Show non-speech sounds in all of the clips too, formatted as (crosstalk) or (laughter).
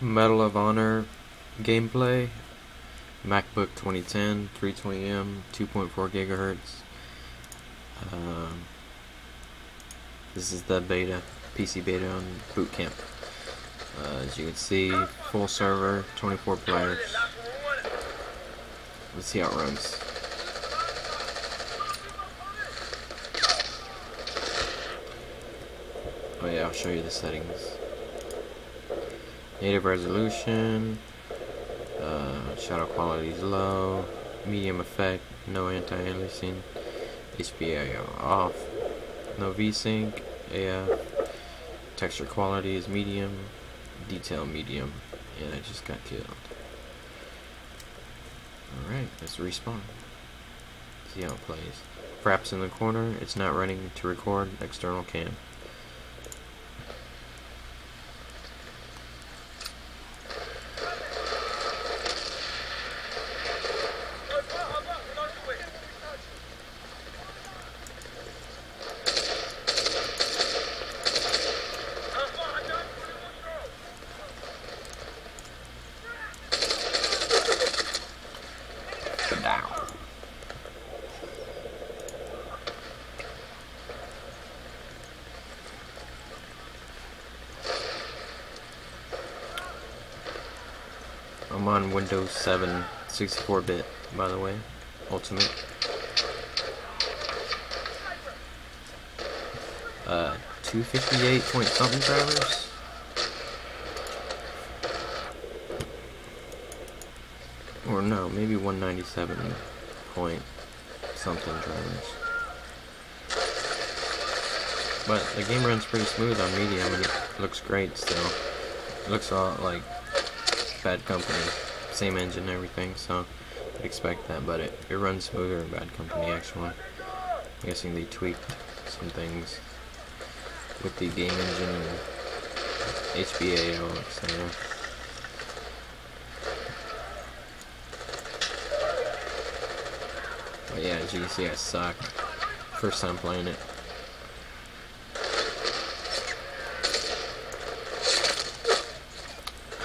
Medal of Honor gameplay. MacBook 2010, 320M, 2.4 gigahertz. Um, this is the beta, PC beta on Boot Camp. Uh, as you can see, full server, 24 players. Let's see how it runs. Oh yeah, I'll show you the settings. Native resolution, uh, shadow quality is low, medium effect, no anti-aliasing, HBA off, no VSync, AF, texture quality is medium, detail medium, and I just got killed. Alright, let's respawn. See how it plays. Fraps in the corner, it's not running to record external cam. Down. I'm on Windows 7 64-bit, by the way, Ultimate. Uh, 258 point something drivers. Or no, maybe 197 point something drivers. But the game runs pretty smooth on medium and it looks great still. It looks a lot like Bad Company, same engine and everything, so I'd expect that, but it, it runs smoother in Bad Company actually. I'm guessing they tweaked some things with the game engine and HBAO, etc. But yeah, as you can see, I suck. First time playing it.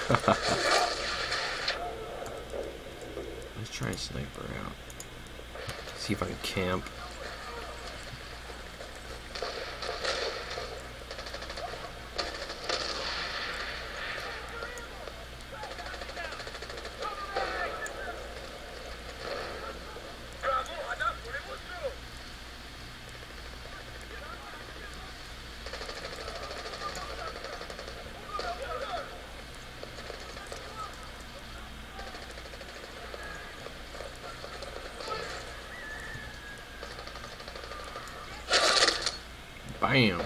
(laughs) Let's try a sniper out. See if I can camp. Bam.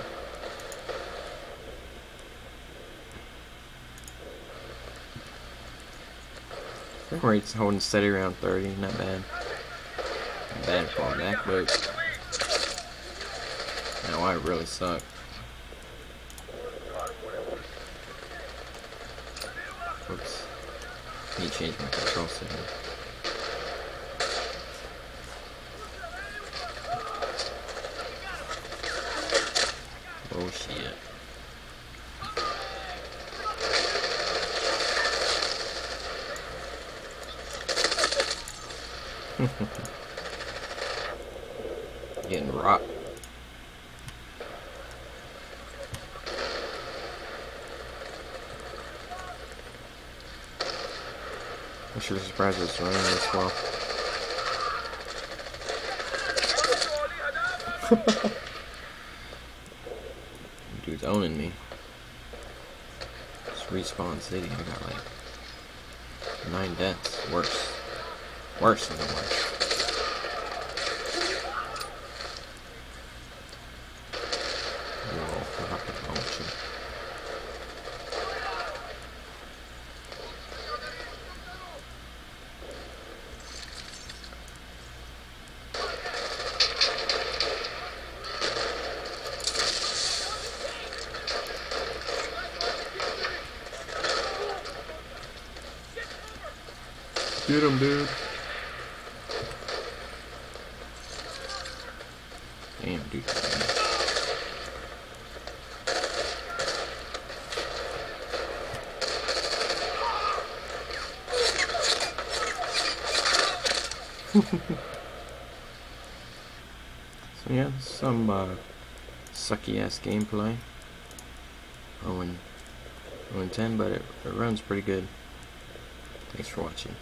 Rate's holding steady around 30, not bad. Not bad for a MacBook. Now I really suck. Oops. Need to change my control setting. Shit. (laughs) Getting rocked. I'm sure surprised it's running this well. (laughs) Dude's owning me. Just respawn city. I got like nine deaths. Worse. Worse than the worst. Get him, dude. Damn, dude. (laughs) so yeah, some uh, sucky ass gameplay. 0 and, and 10, but it, it runs pretty good. Thanks for watching.